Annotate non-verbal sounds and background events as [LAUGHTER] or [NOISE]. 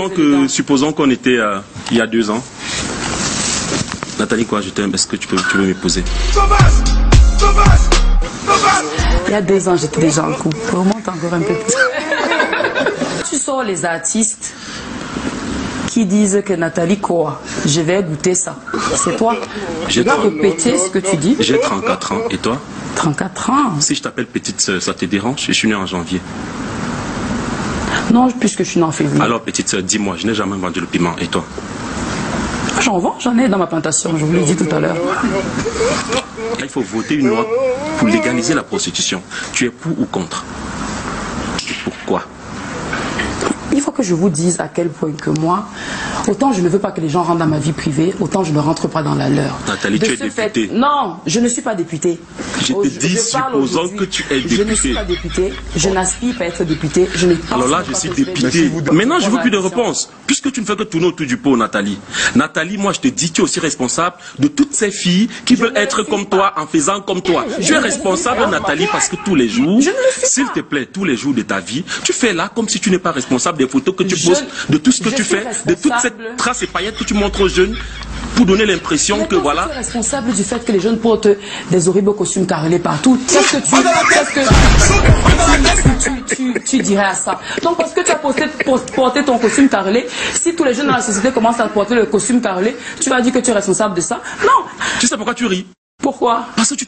supposons que, supposons qu'on était euh, il y a deux ans. Nathalie, quoi, je t'aime. Est-ce que tu peux, tu veux m'épouser? Il y a deux ans, j'étais déjà en couple. Remonte encore un peu plus. [LAUGHS] tu sors les artistes qui disent que Nathalie quoi Je vais goûter ça. C'est toi. Je dois répéter ce que tu dis? J'ai 34 ans. Et toi? 34 ans. Si je t'appelle petite sœur, ça te dérange? Je suis né en janvier. Non, puisque je suis en février. Alors, petite sœur, dis-moi, je n'ai jamais vendu le piment. Et toi? J'en vends, j'en ai dans ma plantation, je vous l'ai dit tout à l'heure. Il faut voter une loi pour légaliser la prostitution. Tu es pour ou contre? Et pourquoi Il faut que je vous dise à quel point que moi, autant je ne veux pas que les gens rentrent dans ma vie privée, autant je ne rentre pas dans la leur. Nathalie, De tu es fait- députée. non, je ne suis pas députée. Je te dis, aujourd'hui. que tu es Je ne députée. suis pas députée, je n'aspire pas à être députée, je ne Alors là, je suis vais- député. Maintenant, je veux plus de réponses. Puisque tu ne fais que tourner autour du pot, Nathalie. Nathalie, moi, je te dis, tu es aussi responsable de toutes ces filles qui veulent ne le être comme pas. toi, en faisant comme toi. Je Tu es ne le responsable. Nathalie, parce que tous les jours, ne s'il te plaît, tous les jours de ta vie, tu fais là comme si tu n'es pas responsable des photos que tu Je- postes, de tout ce que tu fais, de toute cette trace et paillettes que tu montres aux jeunes pour donner l'impression que voilà. Tu es responsable du fait que les jeunes portent des horribles costumes carrelés partout. Qu'est-ce que tu, qu'est-ce que tu, tu, dirais à ça Donc parce que tu as posté, post- porté ton costume carrelé, si tous les jeunes dans la société commencent à porter le costume carrelé, tu vas dire que tu es responsable de ça Non. Tu sais pourquoi tu ris? Pourquoi? Parce que tu